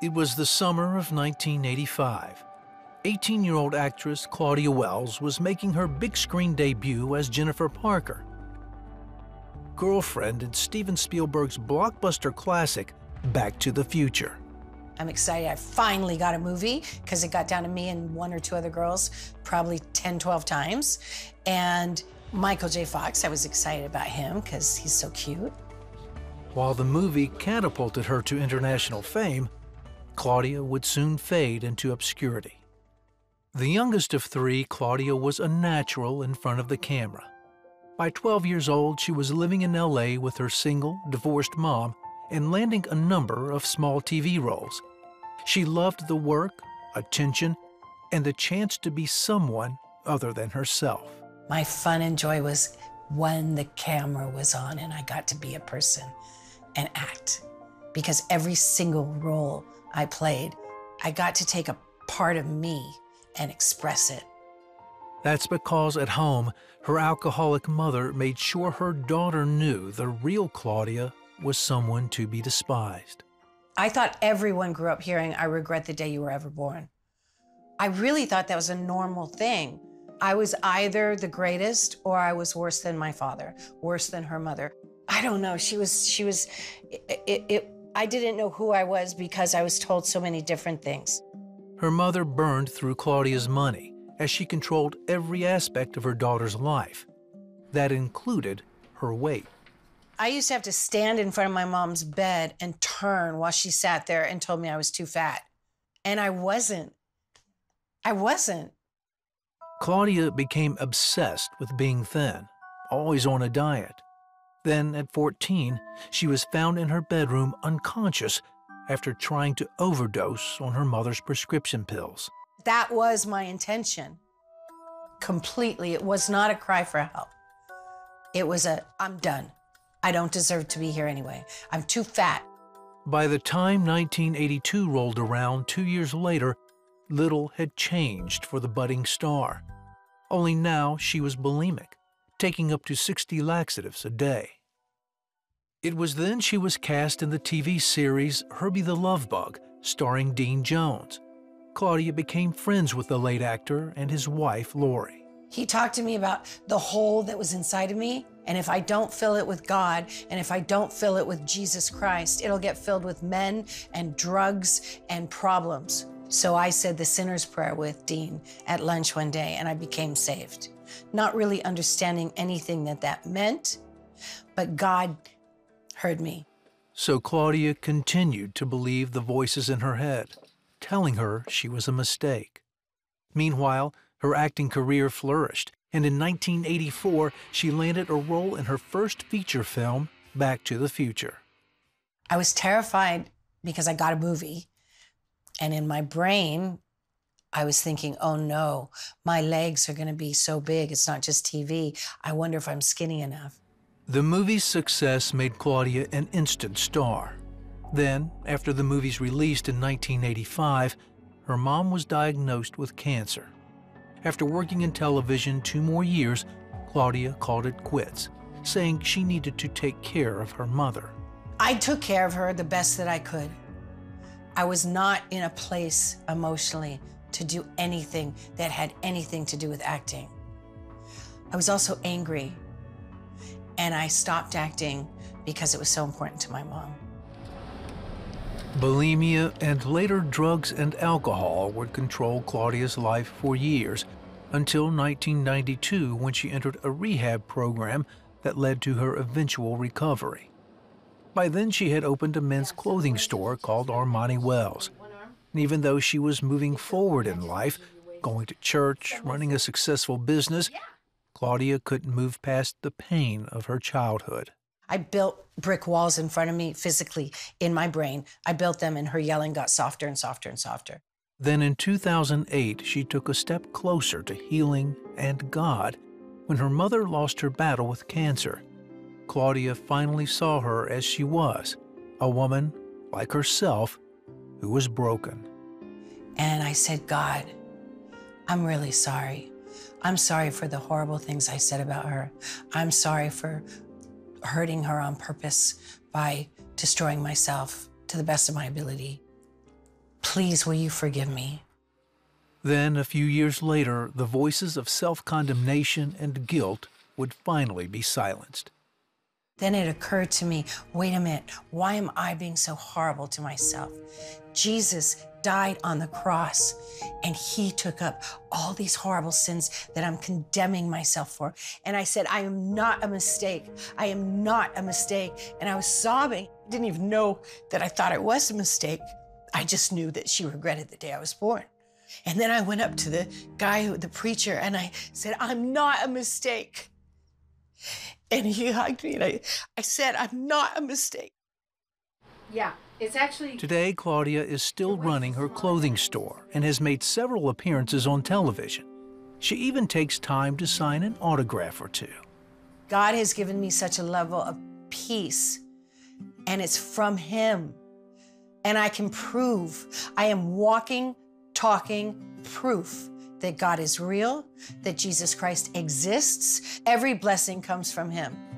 It was the summer of 1985. 18 year old actress Claudia Wells was making her big screen debut as Jennifer Parker. Girlfriend in Steven Spielberg's blockbuster classic, Back to the Future. I'm excited I finally got a movie because it got down to me and one or two other girls probably 10, 12 times. And Michael J. Fox, I was excited about him because he's so cute. While the movie catapulted her to international fame, Claudia would soon fade into obscurity. The youngest of three, Claudia was a natural in front of the camera. By 12 years old, she was living in LA with her single, divorced mom and landing a number of small TV roles. She loved the work, attention, and the chance to be someone other than herself. My fun and joy was when the camera was on and I got to be a person and act. Because every single role I played, I got to take a part of me and express it. That's because at home, her alcoholic mother made sure her daughter knew the real Claudia was someone to be despised. I thought everyone grew up hearing, I regret the day you were ever born. I really thought that was a normal thing. I was either the greatest or I was worse than my father, worse than her mother. I don't know. She was, she was, it, it, it, I didn't know who I was because I was told so many different things. Her mother burned through Claudia's money as she controlled every aspect of her daughter's life. That included her weight. I used to have to stand in front of my mom's bed and turn while she sat there and told me I was too fat. And I wasn't. I wasn't. Claudia became obsessed with being thin, always on a diet. Then, at 14, she was found in her bedroom unconscious after trying to overdose on her mother's prescription pills. That was my intention. Completely. It was not a cry for help. It was a, I'm done. I don't deserve to be here anyway. I'm too fat. By the time 1982 rolled around two years later, little had changed for the budding star. Only now she was bulimic, taking up to 60 laxatives a day. It was then she was cast in the TV series Herbie the Love Bug, starring Dean Jones. Claudia became friends with the late actor and his wife, Lori. He talked to me about the hole that was inside of me and if I don't fill it with God, and if I don't fill it with Jesus Christ, it'll get filled with men and drugs and problems. So I said the sinner's prayer with Dean at lunch one day, and I became saved. Not really understanding anything that that meant, but God heard me. So Claudia continued to believe the voices in her head, telling her she was a mistake. Meanwhile, her acting career flourished, and in 1984 she landed a role in her first feature film, Back to the Future. I was terrified because I got a movie, and in my brain, I was thinking, oh no, my legs are going to be so big. It's not just TV. I wonder if I'm skinny enough. The movie's success made Claudia an instant star. Then, after the movie's released in 1985, her mom was diagnosed with cancer. After working in television two more years, Claudia called it quits, saying she needed to take care of her mother. I took care of her the best that I could. I was not in a place emotionally to do anything that had anything to do with acting. I was also angry, and I stopped acting because it was so important to my mom. Bulimia and later drugs and alcohol would control Claudia's life for years, until 1992 when she entered a rehab program that led to her eventual recovery. By then, she had opened a men's clothing store called Armani Wells. And even though she was moving forward in life, going to church, running a successful business, Claudia couldn't move past the pain of her childhood. I built brick walls in front of me physically in my brain. I built them, and her yelling got softer and softer and softer. Then in 2008, she took a step closer to healing and God when her mother lost her battle with cancer. Claudia finally saw her as she was a woman like herself who was broken. And I said, God, I'm really sorry. I'm sorry for the horrible things I said about her. I'm sorry for hurting her on purpose by destroying myself to the best of my ability. Please, will you forgive me? Then, a few years later, the voices of self condemnation and guilt would finally be silenced. Then it occurred to me wait a minute, why am I being so horrible to myself? Jesus died on the cross and he took up all these horrible sins that I'm condemning myself for. And I said, I am not a mistake. I am not a mistake. And I was sobbing. I didn't even know that I thought it was a mistake. I just knew that she regretted the day I was born. And then I went up to the guy, the preacher, and I said, I'm not a mistake. And he hugged me and I, I said, I'm not a mistake. Yeah, it's actually. Today, Claudia is still running her clothing store and has made several appearances on television. She even takes time to sign an autograph or two. God has given me such a level of peace, and it's from Him. And I can prove, I am walking, talking proof that God is real, that Jesus Christ exists. Every blessing comes from Him.